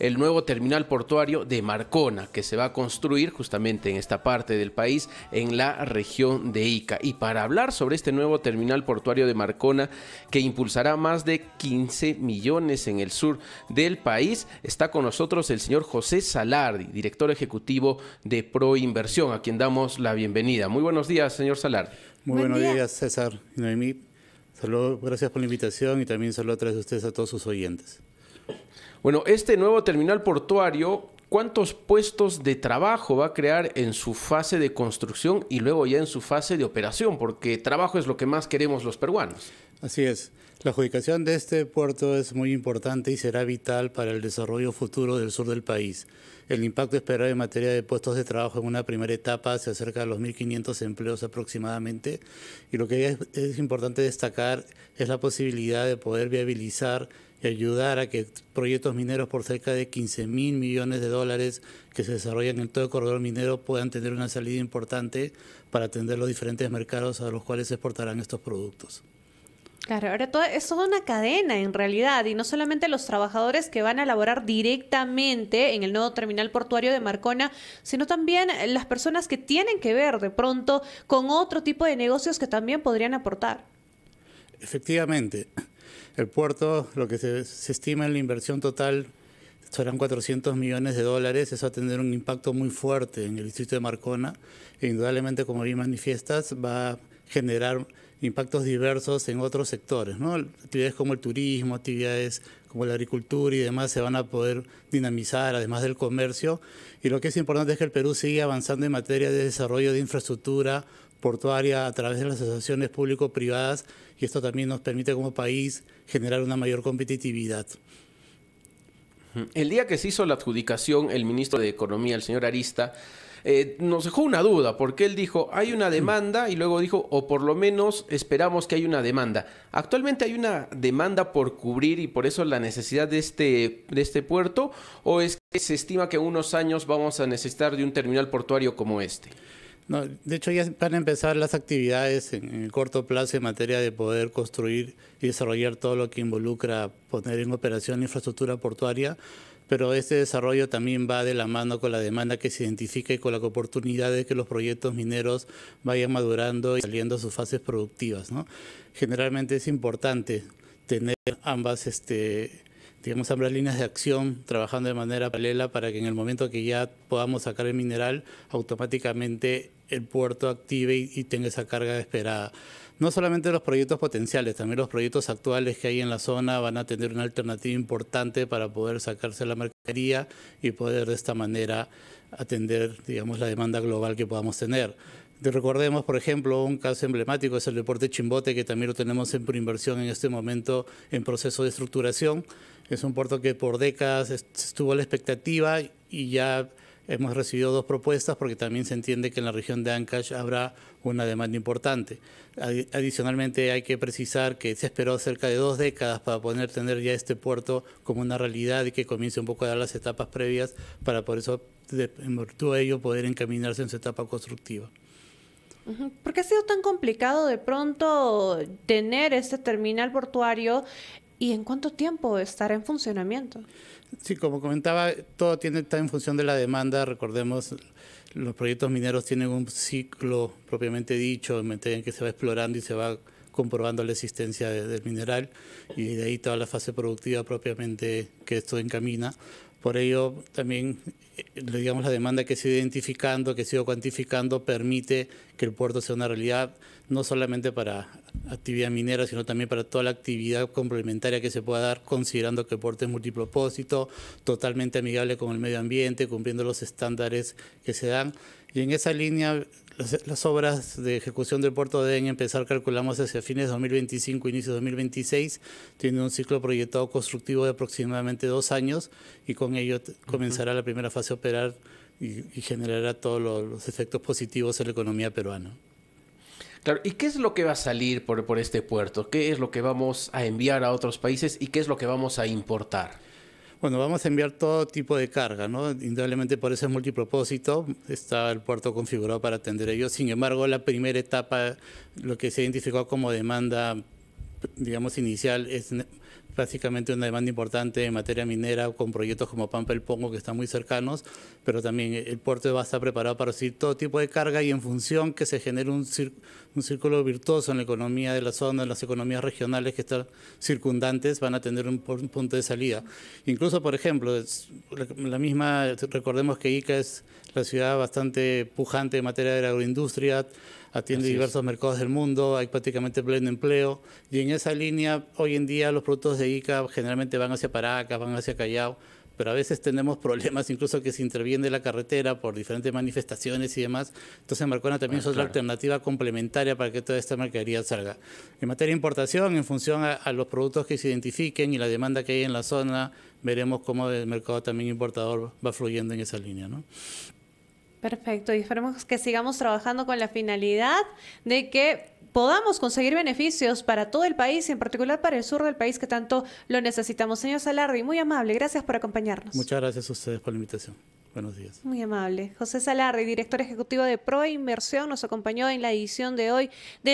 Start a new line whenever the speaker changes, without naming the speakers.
el nuevo terminal portuario de Marcona, que se va a construir justamente en esta parte del país, en la región de Ica. Y para hablar sobre este nuevo terminal portuario de Marcona, que impulsará más de 15 millones en el sur del país, está con nosotros el señor José Salardi, director ejecutivo de Proinversión, a quien damos la bienvenida. Muy buenos días, señor Salardi.
Muy buenos días, César y Noemí. Saludos, gracias por la invitación y también saludos a través de ustedes a todos sus oyentes.
Bueno, este nuevo terminal portuario, ¿cuántos puestos de trabajo va a crear en su fase de construcción y luego ya en su fase de operación? Porque trabajo es lo que más queremos los peruanos.
Así es. La adjudicación de este puerto es muy importante y será vital para el desarrollo futuro del sur del país. El impacto esperado en materia de puestos de trabajo en una primera etapa se acerca a los 1.500 empleos aproximadamente. Y lo que es, es importante destacar es la posibilidad de poder viabilizar ayudar a que proyectos mineros por cerca de 15 mil millones de dólares que se desarrollan en todo el corredor minero puedan tener una salida importante para atender los diferentes mercados a los cuales se exportarán estos productos.
Claro, ahora todo, es toda una cadena en realidad, y no solamente los trabajadores que van a laborar directamente en el nuevo terminal portuario de Marcona, sino también las personas que tienen que ver de pronto con otro tipo de negocios que también podrían aportar.
Efectivamente, el puerto, lo que se, estima en la inversión total serán 400 millones de dólares, eso va a tener un impacto muy fuerte en el distrito de Marcona e indudablemente, como bien manifiestas, va a generar impactos diversos en otros sectores, ¿no? Actividades como el turismo, actividades como la agricultura y demás se van a poder dinamizar, además del comercio. Y lo que es importante es que el Perú sigue avanzando en materia de desarrollo de infraestructura portuaria a través de las asociaciones público-privadas y esto también nos permite como país generar una mayor competitividad.
El día que se hizo la adjudicación, el ministro de Economía, el señor Arista, eh, nos dejó una duda, porque él dijo, hay una demanda, y luego dijo, o por lo menos esperamos que haya una demanda. Actualmente hay una demanda por cubrir y por eso la necesidad de este, de este puerto, o es que se estima que en unos años vamos a necesitar de un terminal portuario como este.
No, de hecho, ya van a empezar las actividades en, el corto plazo en materia de poder construir y desarrollar todo lo que involucra poner en operación infraestructura portuaria, pero este desarrollo también va de la mano con la demanda que se identifica y con la oportunidad de que los proyectos mineros vayan madurando y saliendo a sus fases productivas. ¿no? Generalmente es importante tener ambas este, digamos, ambas líneas de acción trabajando de manera paralela para que en el momento que ya podamos sacar el mineral, automáticamente el puerto active y, tenga esa carga esperada. No solamente los proyectos potenciales, también los proyectos actuales que hay en la zona van a tener una alternativa importante para poder sacarse la mercadería y poder de esta manera atender, digamos, la demanda global que podamos tener. Recordemos, por ejemplo, un caso emblemático es el deporte Chimbote, que también lo tenemos en inversión en este momento en proceso de estructuración. Es un puerto que por décadas estuvo a la expectativa y ya hemos recibido dos propuestas porque también se entiende que en la región de Ancash habrá una demanda importante. Adicionalmente hay que precisar que se esperó cerca de dos décadas para poder tener ya este puerto como una realidad y que comience un poco a dar las etapas previas para por eso, en virtud de ello, poder encaminarse en su etapa constructiva.
¿Por qué ha sido tan complicado de pronto tener este terminal portuario y en cuánto tiempo estará en funcionamiento?
Sí, como comentaba, todo tiene, está en función de la demanda. Recordemos, los proyectos mineros tienen un ciclo propiamente dicho, en que se va explorando y se va comprobando la existencia del mineral y de ahí toda la fase productiva propiamente que esto encamina. Por ello, también, eh, digamos, la demanda que se ha identificando, que se ha cuantificando, permite que el puerto sea una realidad, no solamente para actividad minera, sino también para toda la actividad complementaria que se pueda dar, considerando que el puerto es multipropósito, totalmente amigable con el medio ambiente, cumpliendo los estándares que se dan. Y en esa línea, las, obras de ejecución del puerto deben empezar, calculamos, hacia fines de 2025, inicio de 2026. Tiene un ciclo proyectado constructivo de aproximadamente dos años y con ello comenzará la primera fase a operar y, generará todos los efectos positivos en la economía peruana.
Claro, ¿y qué es lo que va a salir por, por este puerto? ¿Qué es lo que vamos a enviar a otros países y qué es lo que vamos a importar?
Bueno, vamos a enviar todo tipo de carga, ¿no? Indudablemente por ese multipropósito está el puerto configurado para atender ello. Sin embargo, la primera etapa, lo que se identificó como demanda, digamos, inicial, es básicamente una demanda importante en materia minera con proyectos como Pampa el Pongo que están muy cercanos, pero también el puerto va a estar preparado para recibir todo tipo de carga y en función que se genere un, un círculo virtuoso en la economía de la zona, en las economías regionales que están circundantes van a tener un, un punto de salida. Incluso, por ejemplo, la misma, recordemos que Ica es la ciudad bastante pujante en materia de la agroindustria, atiende diversos mercados del mundo, hay prácticamente pleno empleo y en esa línea hoy en día los productos de ICA generalmente van hacia Paracas, van hacia Callao, pero a veces tenemos problemas incluso que se interviene la carretera por diferentes manifestaciones y demás. Entonces Marcona también ah, es otra alternativa complementaria para que toda esta mercadería salga. En materia de importación, en función a, a, los productos que se identifiquen y la demanda que hay en la zona, veremos cómo el mercado también importador va fluyendo en esa línea. ¿no?
Perfecto, y esperemos que sigamos trabajando con la finalidad de que podamos conseguir beneficios para todo el país y en particular para el sur del país que tanto lo necesitamos. Señor Salardi, muy amable, gracias por acompañarnos.
Muchas gracias a ustedes por la invitación. Buenos días.
Muy amable. José Salardi, director ejecutivo de Pro Inversión, nos acompañó en la edición de hoy de